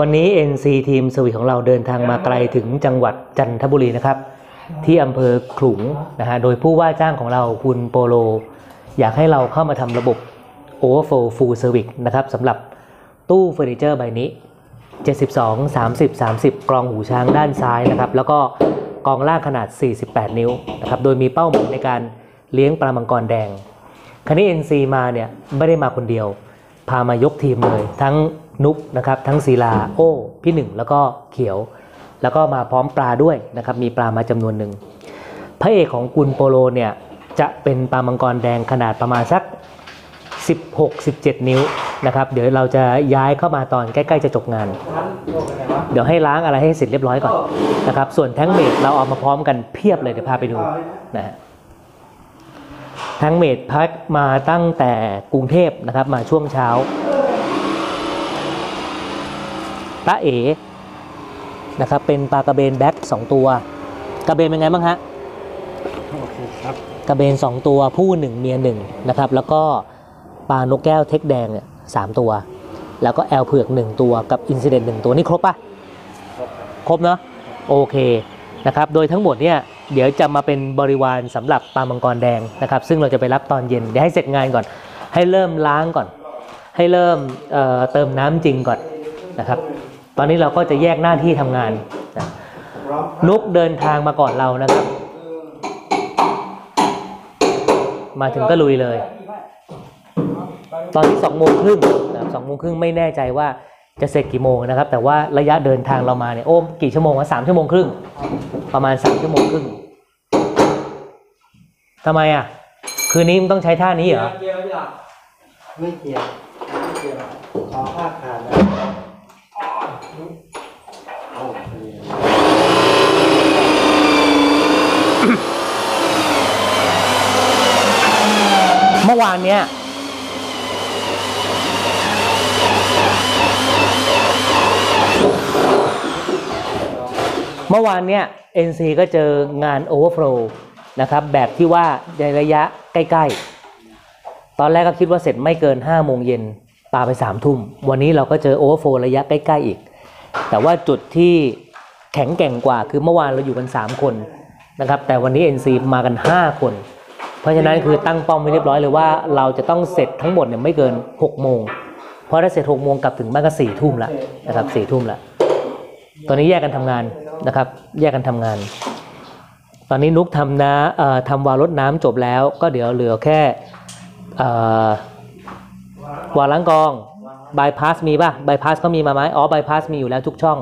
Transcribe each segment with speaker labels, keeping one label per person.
Speaker 1: วันนี้ NC ทีมสวิตของเราเดินทางมาไกลถึงจังหวัดจันทบุรีนะครับ ที่อำเภอขลุงนะฮะโดยผู้ว่าจ้างของเราคุณโปโล อยากให้เราเข้ามาทำระบบ Overflow Full Service นะครับสำหรับตู้เฟอร์นิเจอร์ใบนี้ 72 30 30 กรองหูช้างด้านซ้ายนะครับ แล้วก็กองล่างขนาด 48 นิ้วนะครับโดยมีเป้าหมายในการเลี้ยงปลามังกรแดงคราวนี้ NC มาเนี่ยไม่ได้มาคนเดียว พามายกทีมเลย ทั้ง นุกนะครับทั้งศิลาโอ้พี่หนึ่งแล้วก็เขียว แล้วก็มาพร้อมปลาด้วยนะครับมีปลามาจำนวนหนึ่งพระเอกของกุลโปโลเนี่ยจะเป็นปลามังกรแดงขนาดประมาณสัก 16-17 นิ้วนะครับเดี๋ยวเราจะย้ายเข้ามาตอนใกล้ๆจะจบงาน เดี๋ยวให้ล้างอะไรให้เสร็จเรียบร้อยก่อนนะครับส่วนแท้งเมดเราเอามาพร้อมกันเพียบเลยเดี๋ยวพาไปดูนะฮะแท้งเมดพักมาตั้งแต่กรุงเทพนะครับมาช่วงเช้า ตาเอนะครับเป็นปลากระเบนแบ็คสองตัว กระเบนเป็นไงบ้างฮะ
Speaker 2: โอเคครับ
Speaker 1: กระเบน2ตัวผู้1เมีย1นะครับแล้วก็ปลานกแก้วเทคแดงเนี่ยสามตัว แล้วก็แอลเผือก1ตัวกับอินซิเดนต์หตัวนี่ครบปะ
Speaker 2: ครบครับ
Speaker 1: ครบเนาะโอเคนะครับโดยทั้งหมดเนี่ยเดี๋ยวจะมาเป็นบริวารสำหรับปลามังกรแดงนะครับ ซึ่งเราจะไปรับตอนเย็นเดี๋ยวให้เสร็จงานก่อน ให้เริ่มล้างก่อน ให้เริ่มเอ่อเติมน้ำจริงก่อนนะครับ ตอนนี้เราก็จะแยกหน้าที่ทำงานนะนุกเดินทางมาก่อนเรานะครับ มาถึงก็ลุยเลย ตอนที่สองโมงครึ่งสองโมงครึ่งไม่แน่ใจว่าจะเสร็จกี่โมงนะครับ แต่ว่าระยะเดินทางเรามาเนี่ยโอ้กี่ชั่วโมงวะสามชั่วโมงครึ่ง ประมาณสามชั่วโมงครึ่งทำไมอะ คืนนี้มึงต้องใช้ท่านี้เหรอ
Speaker 2: เกียร์ไม่หลับไม่เกียร์ไม่เกียร์ขอผ้าขาดแล้วโอ เมื่
Speaker 1: อวานเนี้ยเมื่อวานเนี้ย NC ก็เจองาน Overflow นะครับ แบบที่ว่าในระยะใกล้ ๆ ตอนแรกก็คิดว่าเสร็จไม่เกิน5โมงเย็นปาไป3ทุ่ม วันนี้เราก็เจอ Overflow ระยะใกล้ ๆ อีก แต่ว่าจุดที่แข็งแกร่งกว่าคือเมื่อวานเราอยู่กัน 3 คนนะครับ แต่วันนี้ NC มากัน 5 คน เพราะฉะนั้นคือตั้งเป้าไว้เรียบร้อยเลยว่าเราจะต้องเสร็จทั้งหมดเนี่ยไม่เกิน 6 โมง เพราะถ้าเสร็จ 6 โมงกลับถึงบ้านก็สี่ทุ่มละนะครับสี่ทุ่มละตอนนี้แยกกันทำงานนะครับ แยกกันทำงาน ตอนนี้นุกทำนะเอ่อทำวาล์วรดน้ำจบแล้ว ก็เดี๋ยวเหลือแค่เอ่อวารล้างกอง บายพาสมีป่ะบายพาสเขามีมาไหมอ๋อบายพาสมีอยู่แล้วทุกช่อง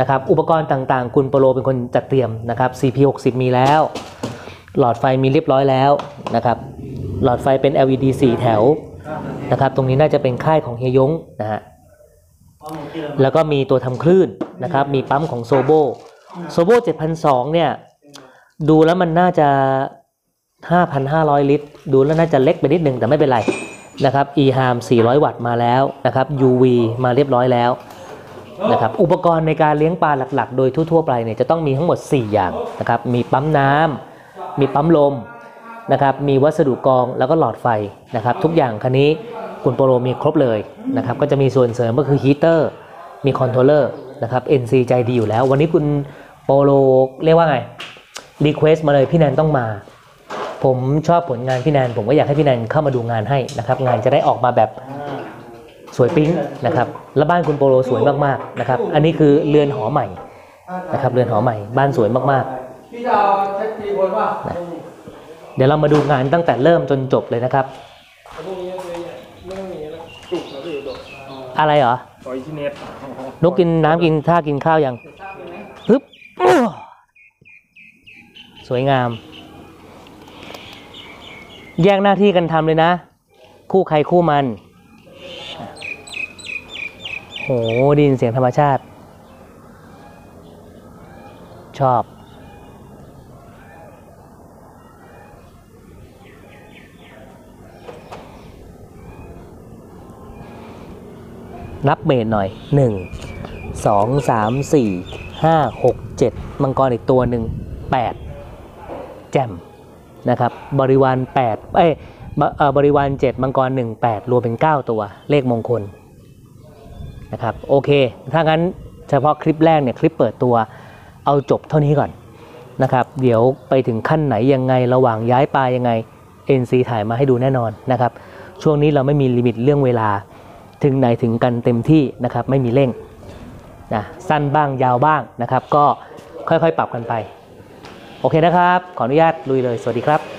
Speaker 1: นะครับอุปกรณ์ต่างๆ คุณโปโลเป็นคนจัดเตรียมนะครับ CP60 มีแล้ว หลอดไฟมีเรียบร้อยแล้วนะครับหลอดไฟเป็น LED 4 แถวนะครับตรงนี้น่าจะเป็นค่ายของเฮยงนะฮะแล้วก็มีตัวทำคลื่นนะครับมีปั๊มของโซโบโซโบ7,200เนี่ยดูแล้วมันน่าจะ 5,500 ลิตร ดูแล้วน่าจะเล็กไปนิดนึงแต่ไม่เป็นไร นะครับ eHarm 400 วัตต์มาแล้วนะครับ UV มาเรียบร้อยแล้วนะครับอุปกรณ์ในการเลี้ยงปลาหลักๆ โดยทั่วๆไปเนี่ยจะต้องมีทั้งหมด 4 อย่างนะครับมีปั๊มน้ำมีปั๊มลมนะครับมีวัสดุกรองแล้วก็หลอดไฟนะครับทุกอย่างคันนี้คุณโปโลมีครบเลยนะครับก็จะมีส่วนเสริมก็คือฮีเตอร์มี controller นะครับ NC ใจดีอยู่แล้ว วันนี้คุณโปโลเรียกว่าไง request มาเลยพี่แนนต้องมา ผมชอบผลงานพี่แนนผมก็อยากให้พี่แนนเข้ามาดูงานให้นะครับงานจะได้ออกมาแบบสวยปิ๊งนะครับแล้วบ้านคุณโปโลสวยมากๆนะครับอันนี้คือเรือนหอใหม่นะครับเรือนหอใหม่ บ้านสวยมากๆ
Speaker 2: พี่ดาวเช็คทีคนว่า
Speaker 1: เดี๋ยวเรามาดูงานตั้งแต่เริ่มจนจบเลยนะครับ
Speaker 2: อะ
Speaker 1: ไรเหรอ
Speaker 2: น
Speaker 1: กกินน้ำกินท่ากินข้าวยังฮึบสวยงาม แยกหน้าที่กันทำเลยนะ คู่ใครคู่มัน โหไดยินเสียงธรรมชาติ ชอบ นับเมตรหน่อยหนึ่งสองสามสี่ห้าหกเจ็ดมังกรอีกตัวหนึ่งแปดแจ่ม นะครับบริวารแปดเอ้ยบเอ่อบริวารเจ็ดมังกรหนึ่งแปดรวมเป็นเก้าตัวเลขมงคลนะครับโอเค ถ้างั้นเฉพาะคลิปแรกเนี่ยคลิปเปิดตัวเอาจบเท่านี้ก่อนนะครับเดี๋ยวไปถึงขั้นไหนยังไงระหว่างย้ายปลายังไง NC ถ่ายมาให้ดูแน่นอนนะครับช่วงนี้เราไม่มีลิมิตเรื่องเวลาถึงไหนถึงกันเต็มที่นะครับไม่มีเร่งนะสั้นบ้างยาวบ้างนะครับ ก็ค่อยๆปรับกันไป โอเคนะครับ ขออนุญาตลุยเลย สวัสดีครับ